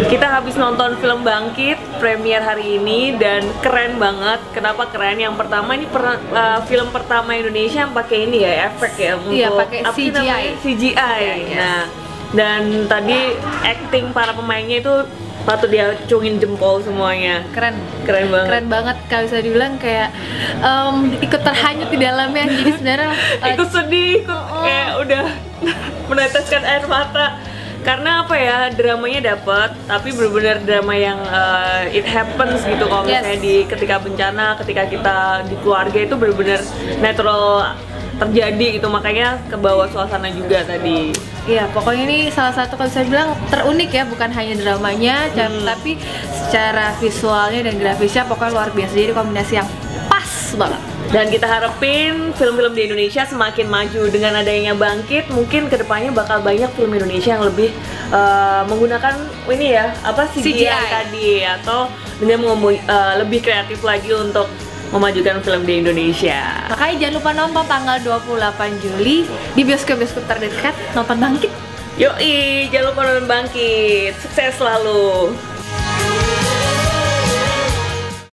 Kita habis nonton film Bangkit premier hari ini dan keren banget. Kenapa keren? Yang pertama ini per- uh, film pertama Indonesia yang pakai ini ya efek ya untuk Iya, pakai apa CGI. namanya? CGI. iya. Nah, dan tadi acting para pemainnya itu patut diacungin jempol semuanya. Keren. Keren banget. Keren banget kalau bisa dibilang kayak em, ikut terhanyut di dalamnya. Jadi sebenarnya eh, ikut sedih, ikut kayak udah meneteskan air mata karena apa ya dramanya dapat tapi benar-benar drama yang uh, it happens gitu kalau Yes. misalnya di ketika bencana ketika kita di keluarga itu benar-benar natural terjadi gitu makanya ke bawah suasana juga tadi Iya, pokoknya ini salah satu kalau saya bilang terunik ya, bukan hanya dramanya, Hmm. tapi secara visualnya dan grafisnya pokoknya luar biasa. Jadi kombinasi yang banget. dan kita harapin film-film di Indonesia semakin maju dengan adanya bangkit mungkin ke depannya bakal banyak film Indonesia yang lebih uh, menggunakan ini ya apa CGI, CGI. tadi atau dengan uh, lebih kreatif lagi untuk memajukan film di Indonesia. Makanya jangan lupa nonton tanggal 28 Juli di bioskop-bioskop terdekat nonton Bangkit. Yoi, jangan lupa nonton bangkit. Sukses selalu.